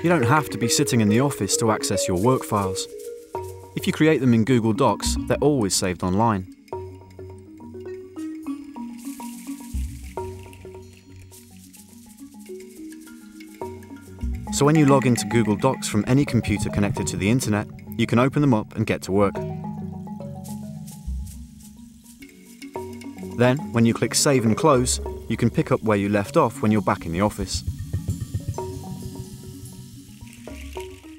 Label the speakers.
Speaker 1: You don't have to be sitting in the office to access your work files. If you create them in Google Docs, they're always saved online. So when you log into Google Docs from any computer connected to the internet, you can open them up and get to work. Then, when you click Save and Close, you can pick up where you left off when you're back in the office. Música